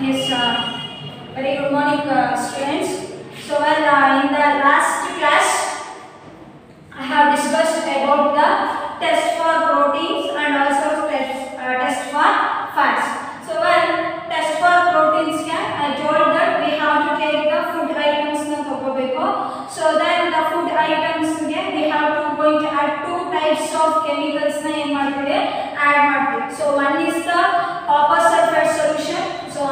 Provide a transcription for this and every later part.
Yes, uh, very good morning uh, students. So, well, uh, in the last class, I have discussed about the test for proteins and also test, uh, test for fats. So, well, test for proteins, yeah, I told that we have to take the food items na topobeko. So, then the food items, yeah, we have to going to add two types of chemicals na add So, one is the copper sulfate solution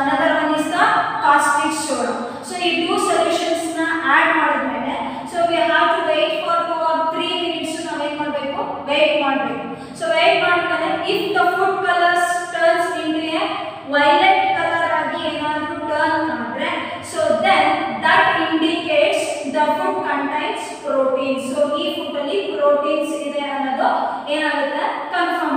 another one is the caustic soda so ಈ two solutions na add ಮಾಡಿದ್ಮೇಲೆ so we have to wait for 2 or 3 minutes ನಾವು wait ಮಾಡಬೇಕು wait ಮಾಡಬೇಕು so wait ಮಾಡಿದ್ಮೇಲೆ if the food colors turns into a violet color ಆಗಿ ಏನಾದರೂ turn ಆದ್ರೆ so then that indicates the food contains protein so ಈ food ಅಲ್ಲಿ proteins ಇದೆ ಅನ್ನೋದು ಏನಾಗುತ್ತೆ confirm.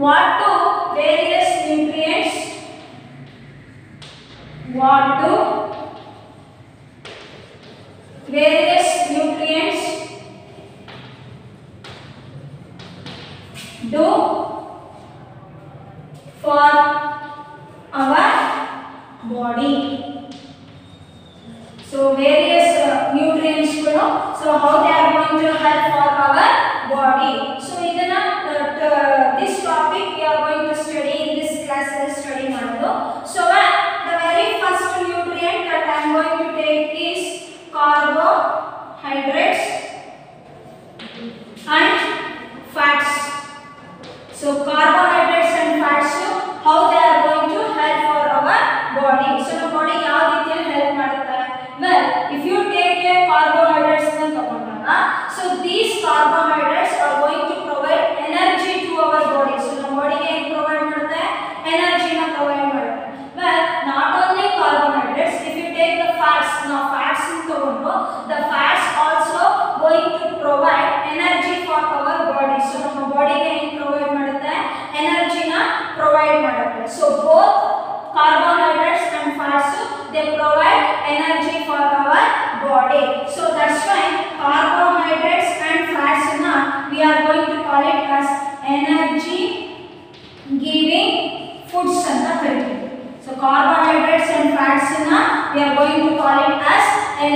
what do various nutrients? What do various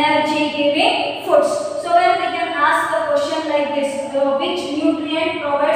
energy giving foods. So when we can ask a question like this, uh, which nutrient provides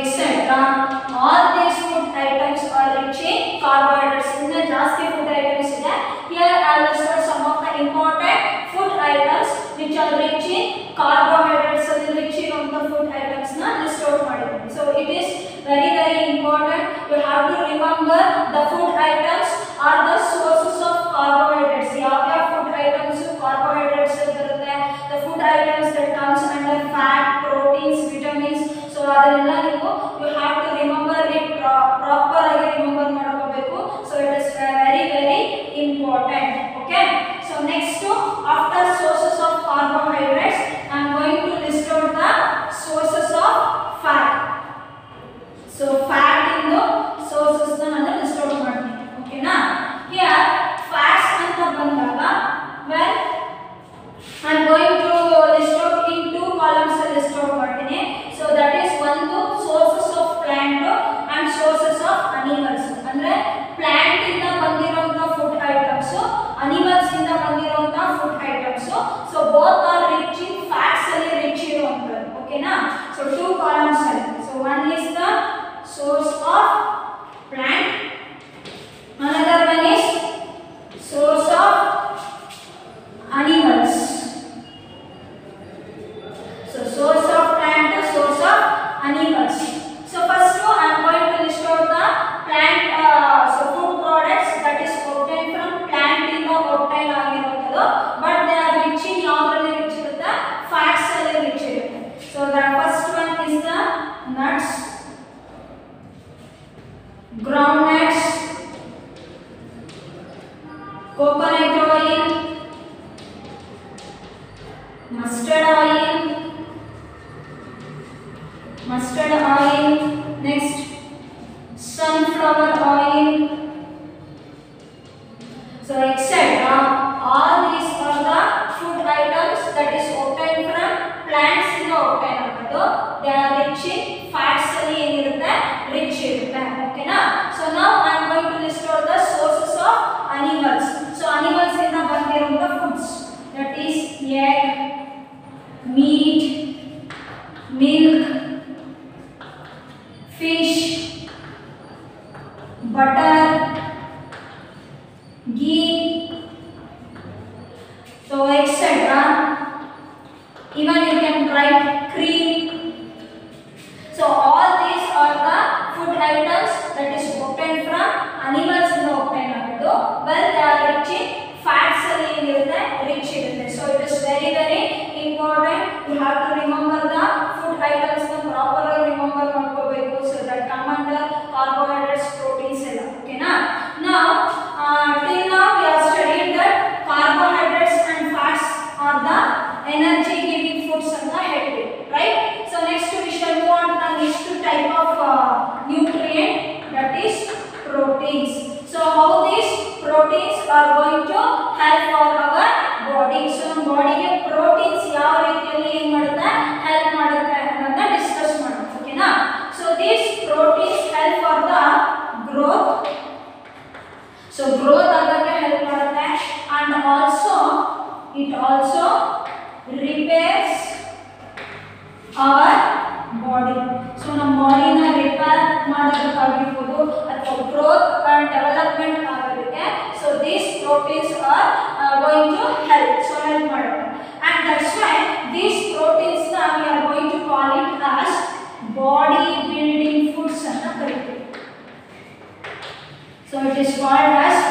etc. All these food items are rich in carbohydrates. ಇನ್ನು ಜಾಸ್ತಿ coconut oil, mustard oil, mustard oil, next sunflower oil. So etc. All these are the food items that is obtained from plants ಇಂದ obtained ಆಗೋದು. They are rich in fats ಅಲ್ಲಿ ಏನಿರುತ್ತೆ rich fat. Okay na? So now I am going to list all the sources of animals. So animals in the one they are the foods. That is egg, meat, milk, fish, butter, ghee. So etc. Even you can write cream. So all these are the food items that is obtained from animals. our body so ನಮ್ಮ ಬಾಡಿನ repair ಮಾಡೋದಕ್ಕಾಗಿರ್ಬೋದು ಅಥವಾ growth development ಆಗೋದಕ್ಕೆ so these proteins are going to help so help ಮಾಡೋದು and that's why these ಪ್ರೋಟೀನ್ಸ್ನ we are going to call it as body building foods ಅನ್ನು ಕರಿತೀವಿ so it is called as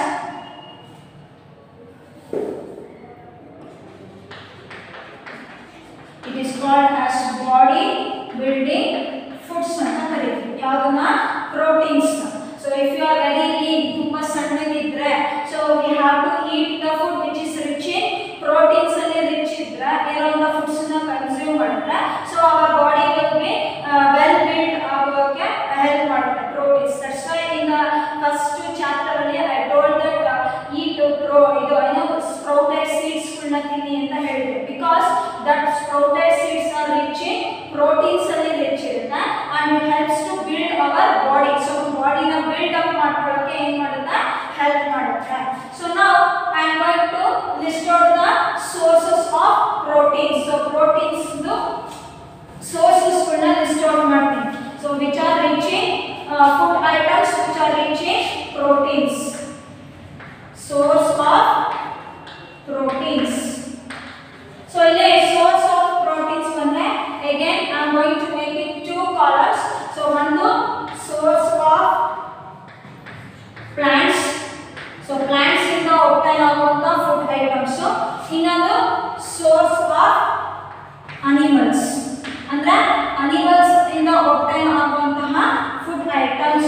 ತಿನ್ನಿ ಅಂತ ಹೇಳಿದ್ರು. Because that sprouted are rich in proteins ಅಲ್ಲಿ rich ಇರುತ್ತೆ and it helps to build our body so ಬಾಡಿನ build up ಮಾಡ್ಕೊಳಕ್ಕೆ ಏನು ಮಾಡುತ್ತೆ? ಹೆಲ್ಪ್ ಮಾಡುತ್ತೆ. ಸೊ ನಾವು I am going to list out the sources of proteins so proteins sources ಗಳನ್ನ list out ಮಾಡ್ತೀನಿ. So which are rich in food items which are rich in proteins source of proteins. So ಇಲ್ಲಿ source of proteins ಬಂದ್ರೆ again I am going to make it two columns. So ಒಂದು source of plants. So plants ಇಂದ obtain ಆಗುವಂತ food items. ಇನ್ನೊಂದು source of animals. ಅಂದ್ರೆ animals ಇಂದ obtain ಆಗುವಂತಹ food items.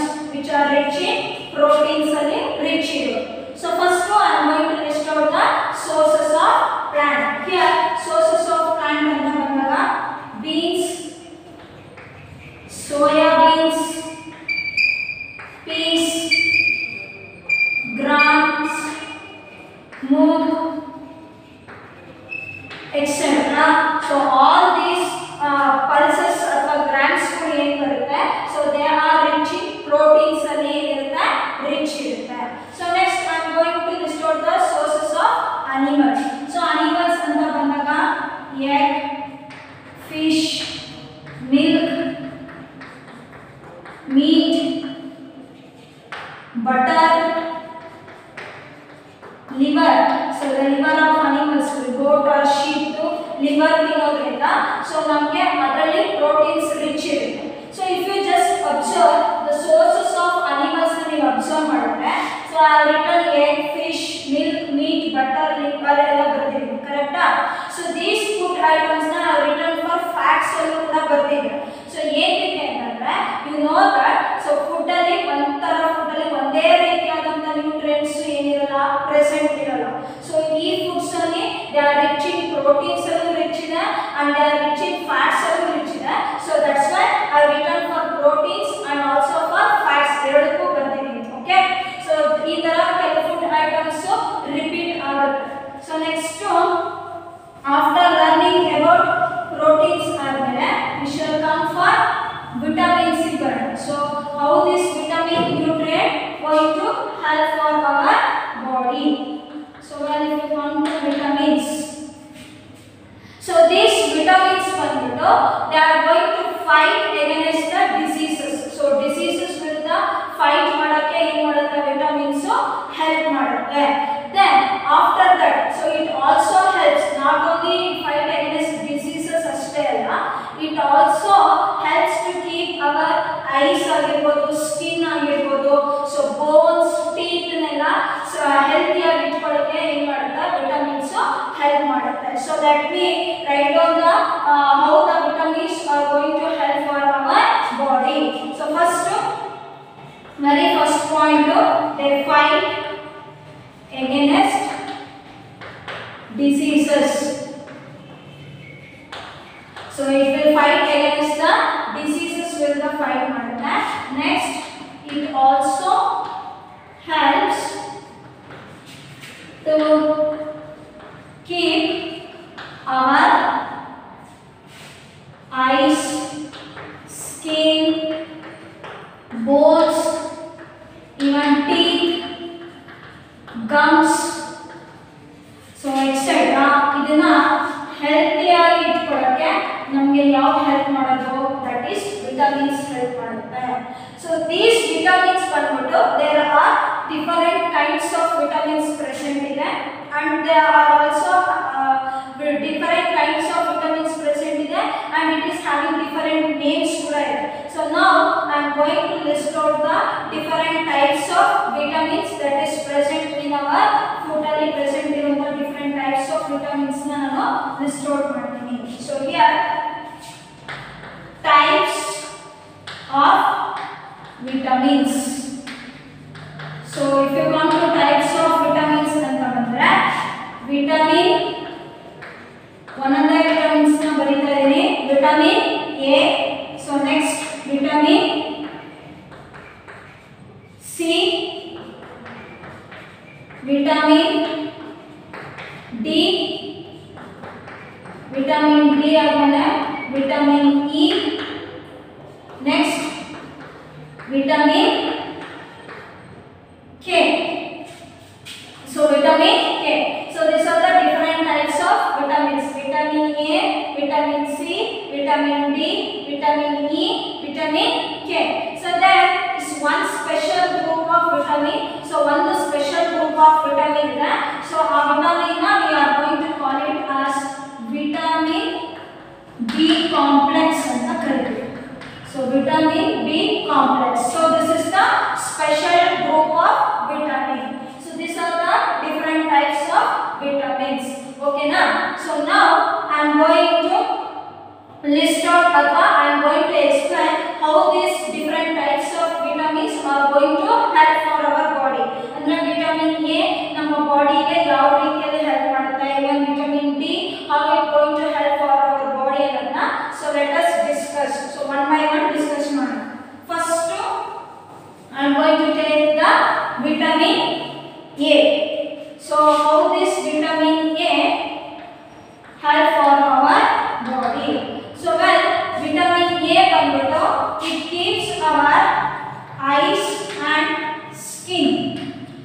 vitamins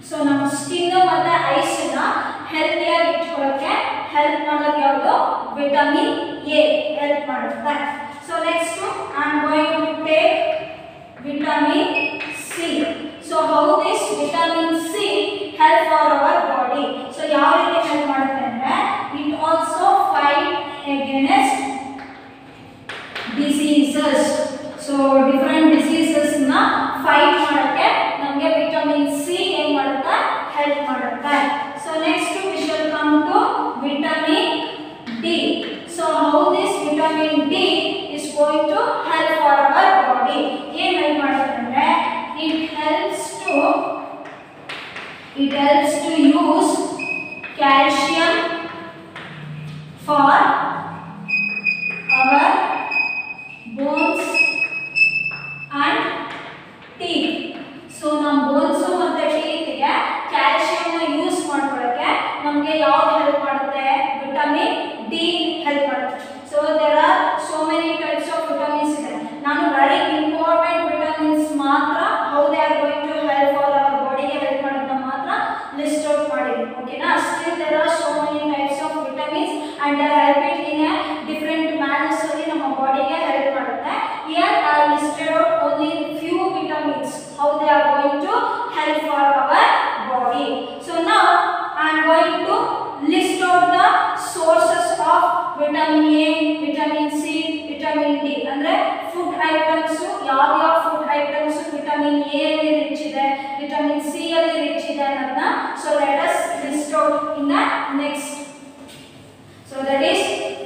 so ನಮ್ಮ ಸ್ಕಿನ್ನು ಮತ್ತು ಐಸನ್ನು ಹೆಲ್ತಿಯಾಗಿ ಇಟ್ಕೊಳ್ಳೋಕ್ಕೆ ಹೆಲ್ಪ್ ಮಾಡೋದು ಯಾವುದು ವಿಟಮಿನ್ ಎ ಹೆಲ್ಪ್ ಮಾಡುತ್ತೆ so next I am going to take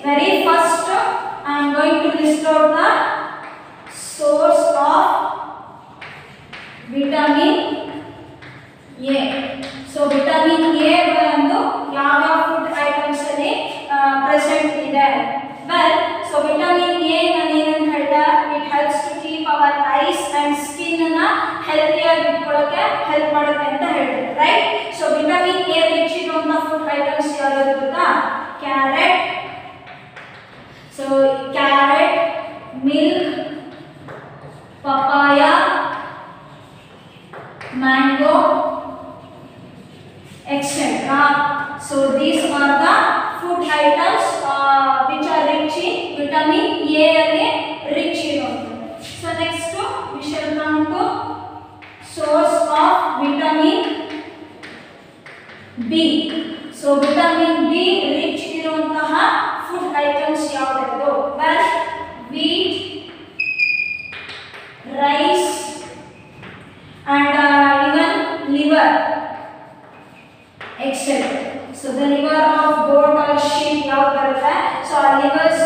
Very first, I am going to list out the source of vitamin A. So, vitamin A ಒಂದು ಯಾವ ಯಾವ ಫುಡ್ ಐಟಮ್ಸ್ ಅಲ್ಲಿ ಪ್ರೆಸೆಂಟ್ ಇದೆ? ವೆಲ್ ಸೊ ವಿಟಮಿನ್ ಎ ನಾನು ಏನಂತ ಹೇಳ್ದೆ it helps to keep our eyes and ಸ್ಕಿನ್ನ ಹೆಲ್ತಿಯಾಗಿ ಇಟ್ಕೊಳ್ಳೋಕೆ ಹೆಲ್ಪ್ ಮಾಡುತ್ತೆ ಅಂತ ಹೇಳಿದ್ರು right so vitamin A rich ಇರುವಂತಹ ಫುಡ್ ಐಟಮ್ಸ್ ಯಾವ್ದು ಗೊತ್ತಾ? Carrot So carrot, milk, papaya, mango, etc. So these are the food items uh, which are rich in vitamin A and rich in So next we shall come to source of vitamin B. So vitamin B rich in food items ಯಾವುದೆಂದು bus wheat rice and uh, even liver etc. So the liver of goat or sheep ಯಾವ ಬರುತ್ತೆ so ಆ livers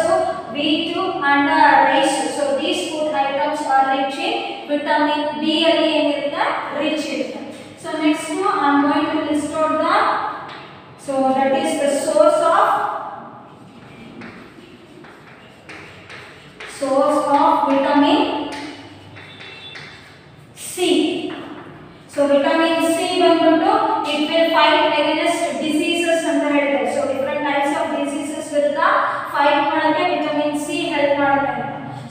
wheat and rice so these food items are rich in vitamin B ಅಲ್ಲಿ ಏನಿರುತ್ತೆ rich ಇರುತ್ತೆ so next I am going to list out the so that is the source of source of vitamin C. So vitamin C ಬಂದ್ಬಿಟ್ಟು it will fight against diseases and the health. So different types of diseases will the fight ಮಾಡೋಕೆ vitamin C help ಮಾಡುತ್ತೆ.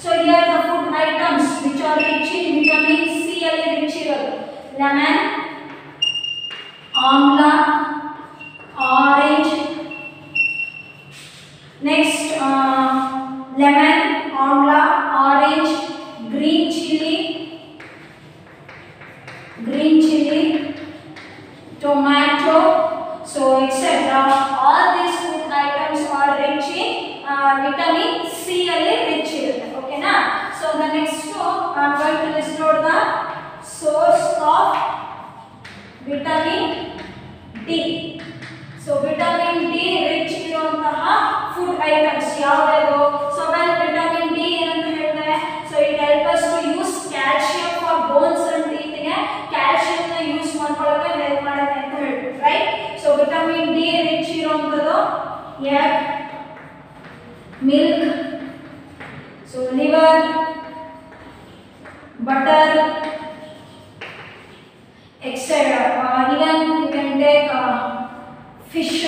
So here the food items which are rich in vitamin C are rich in lemon milk, so liver, butter, etc. Uh, you can take uh, fish,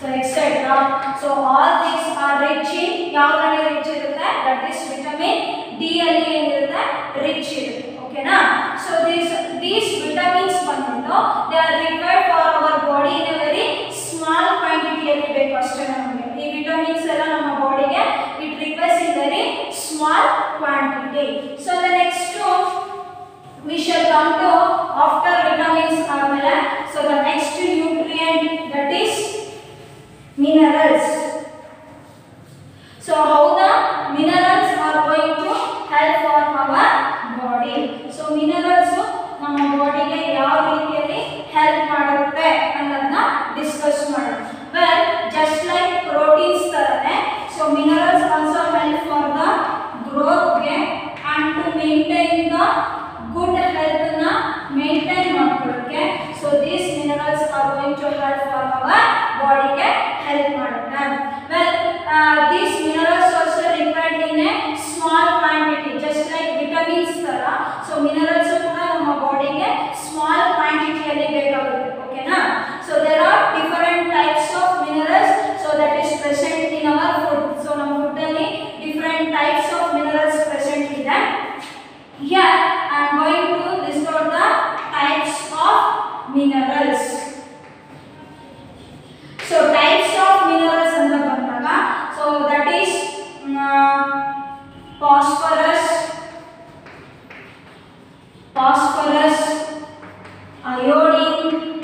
so etc. So all these are rich in, rich that is vitamin D alli and rich in. Okay, na? So these, these vitamins, they are required for our body in a very small quantity. alli ಅಷ್ಟೇ ನಮಗೆ vitamins ಎಲ್ಲ ನಮ್ಮ ಬಾಡಿಗೆ it request in very small quantity so the next we shall come to after vitamins ಆಮೇಲೆ so the next nutrient that is minerals so how the minerals are going to help for our body so minerals ನಮ್ಮ ಬಾಡಿಗೆ ಯಾವ ರೀತಿಯಲ್ಲಿ help ಮಾಡುತ್ತೆ ಅನ್ನೋದನ್ನ discuss phosphorus, iodine,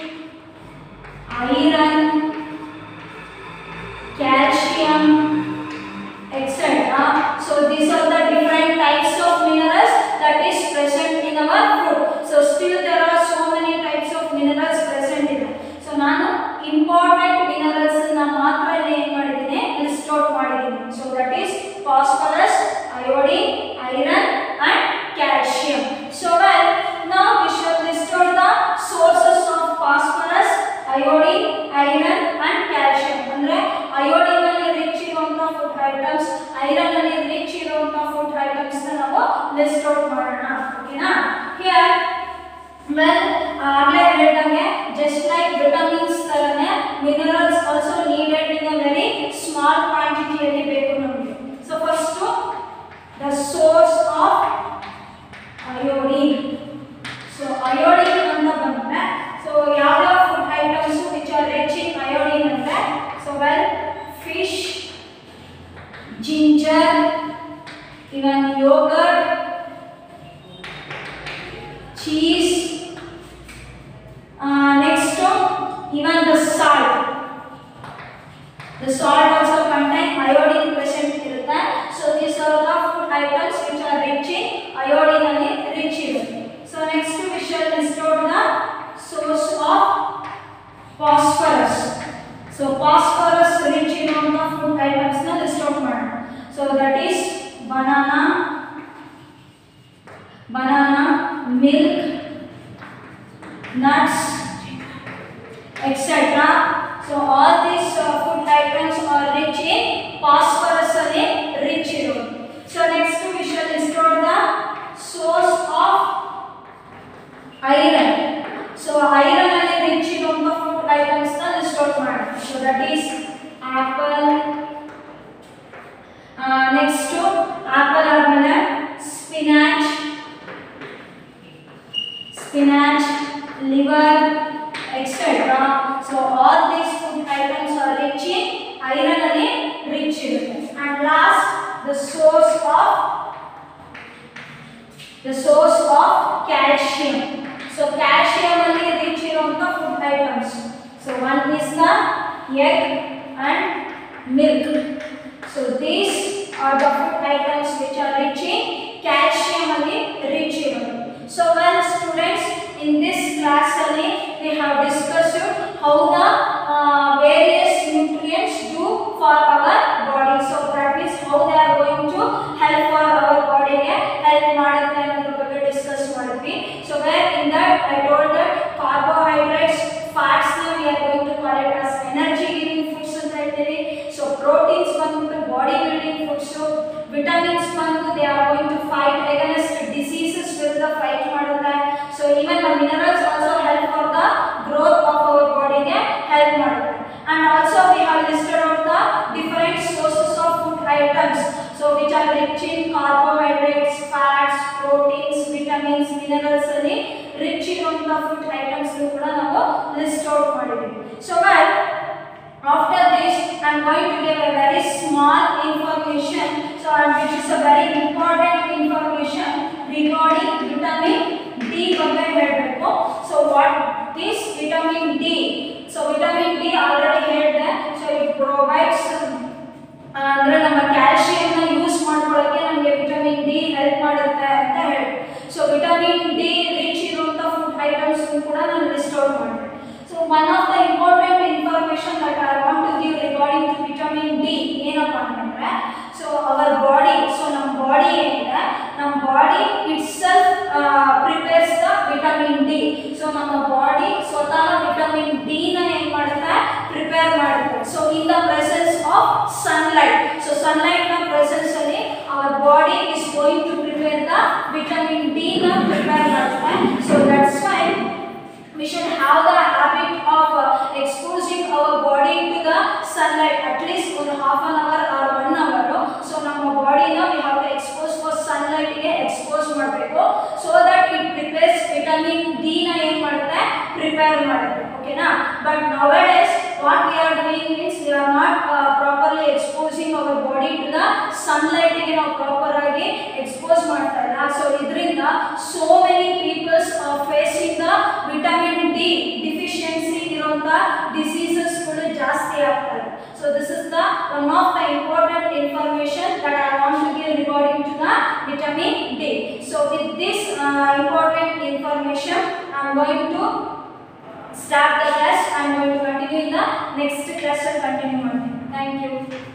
So all source of calcium. So calcium only rich in the food items. So one is the egg and milk. So these are the food items which are rich in calcium only rich in. So well students in this class only we have discussed how and which is a very important information regarding vitamin D ಬಗ್ಗೆ ಹೇಳಬೇಕು. So what is vitamin D? So vitamin D already ಹೇಳಿದೆ. So it provides ಆ, ಅಂದ್ರೆ ನಮ್ಮ calcium use ಮಾಡ್ಕೊಳ್ಳೋಕೆ ನಮಗೆ vitamin D help ಮಾಡುತ್ತೆ ಅಂತ ಹೇಳಿ ಸೊ ವಿಟಮಿನ್ ಡಿ ರಿಚ್ ಇರುವಂತ ಫುಡ್ ಐಟಮ್ಸ್ ಕೂಡ ನಾನು ಲಿಸ್ಟ್ ಔಟ್ ಮಾಡಿದೆ so one of the important information that I want to give regarding to vitamin D ಏನಪ್ಪ ಅಂತಂದ್ರೆ ಅವರ್ ಬಾಡಿ ಸೊ ನಮ್ಮ ಬಾಡಿ ಏನಿದೆ? ನಮ್ಮ body itself prepares the vitamin D so ನಮ್ಮ ಬಾಡಿ ಸ್ವತಃ ವಿಟಮಿನ್ ಡಿ ನ ಏನ್ ಮಾಡುತ್ತೆ? ಪ್ರಿಪೇರ್ ಮಾಡುತ್ತೆ. So in the presence of sunlight so ಸನ್ಲೈಟ್ನ presence ಅಲ್ಲಿ our body is going to prepare the vitamin D ನ ಪ್ರಿಪೇರ್ ಮಾಡುತ್ತೆ. So that's why we should have the habit of uh, exposing our body to the sunlight. At least ಒಂದು half an hour or one ನಮ್ಮ ಬಾಡಿನ ಯಾವ expose for ಸನ್ಲೈಟ್ಗೆ expose ಮಾಡಬೇಕು. So that it prepares vitamin D ನ ಏನ್ ಮಾಡುತ್ತೆ? Prepare ಮಾಡುತ್ತೆ. ಓಕೆನಾ but now is what we are doing is we are not properly exposing our body to the sunlight ನಾವು ಪ್ರಾಪರ್ ಆಗಿ ಎಕ್ಸ್ಪೋಸ್ ಮಾಡ್ತಾ ಇಲ್ಲ. ಸೊ ಇದರಿಂದ so many peoples are facing the vitamin D deficiency ಇರುವಂತ ಡಿಸೀಸಸ್ಗಳು ಜಾಸ್ತಿ ಆಗ್ತಾ So this is the one of the important information that I want to give regarding to the vitamin D. So with this uh, important information, I am going to start the class. I am going to continue in the next class and continue on. Thank you.